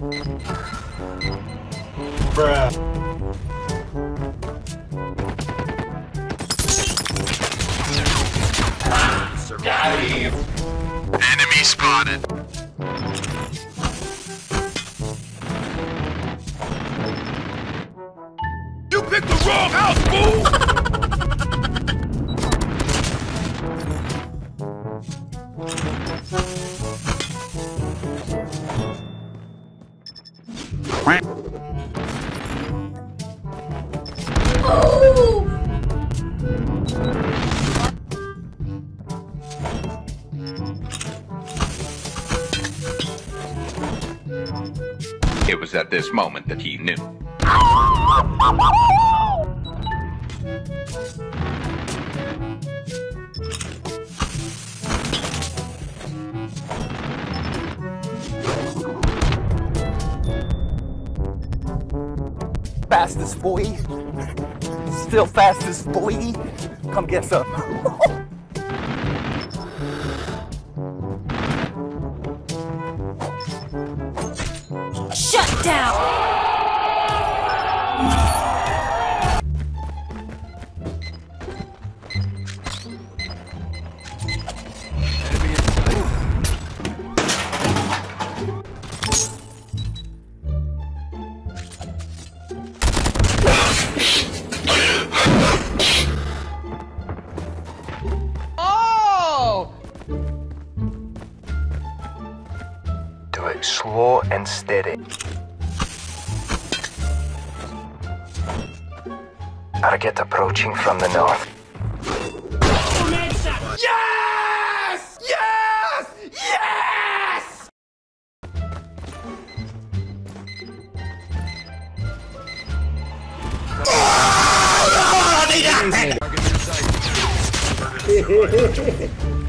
Enemy spotted. You picked the wrong house, fool! It was at this moment that he knew. Fastest boy. Still fastest boy. Come get some. Shut down! And steady. Target approaching from the north. Yes! Yes! Yes! Nice.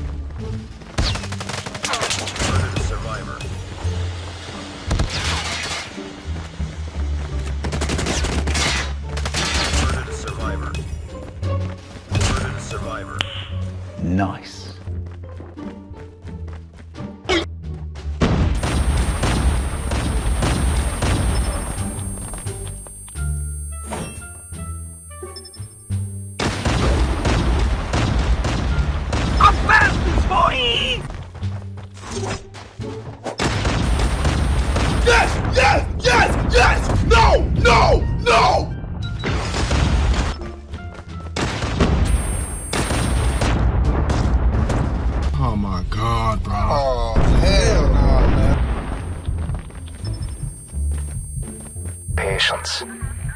Patience.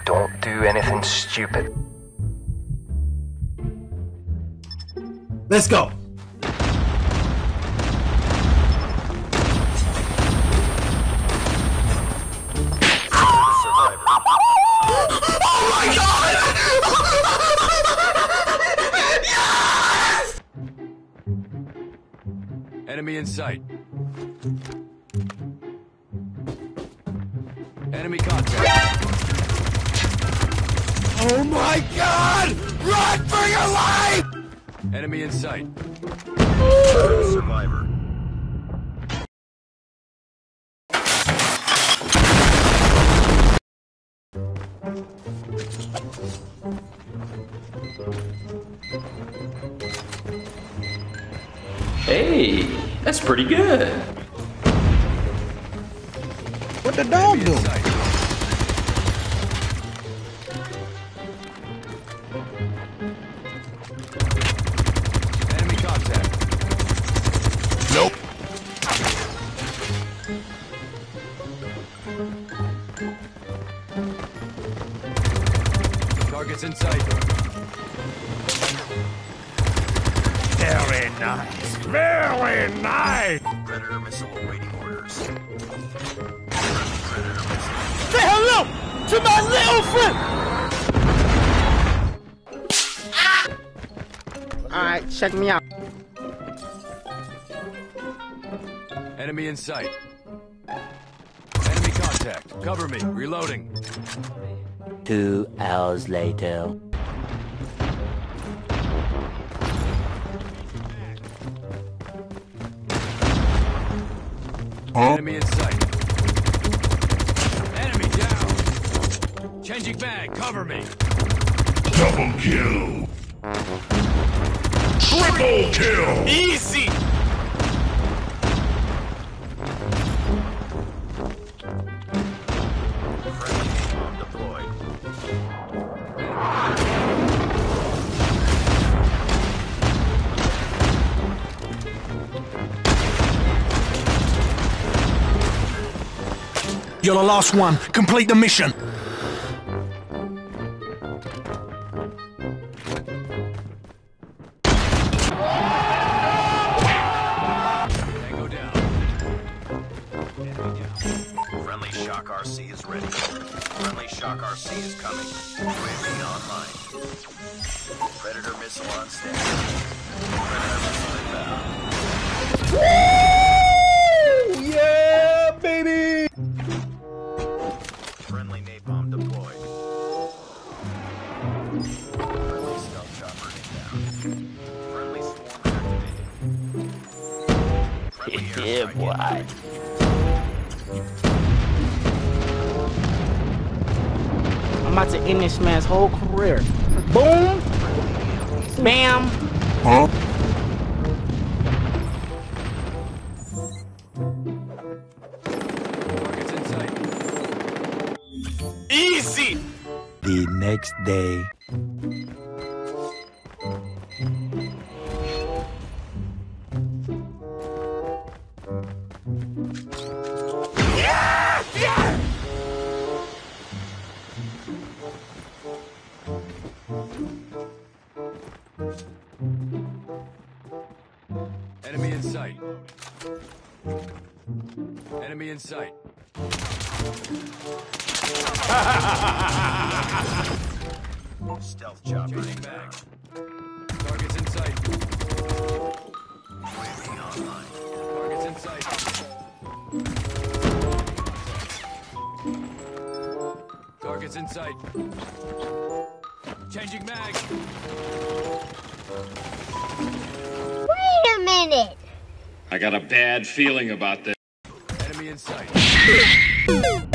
Don't do anything stupid. Let's go. Enemy in sight. Oh my god! Run for your life! Enemy in sight. Survivor. Hey, that's pretty good. What the dog Enemy in do? Targets in sight. Very nice. Very nice. Predator missile awaiting orders. Say hello to my little friend. Alright, check me out. Enemy in sight contact. Cover me. Reloading. Two hours later. Enemy in sight. Enemy down. Changing mag. Cover me. Double kill. Triple kill. Easy. You're the last one. Complete the mission. Friendly Shock RC is ready. Friendly Shock RC is coming. Predator missile on. Predator missile inbound. Yeah, boy. I'm about to end this man's whole career. Boom. Bam. Targets in sight. Easy! The next day. Enemy in sight. Enemy in sight. Stealth chopper Changing mag. Sight. Changing mag. Wait a minute. I got a bad feeling about this. Enemy in sight.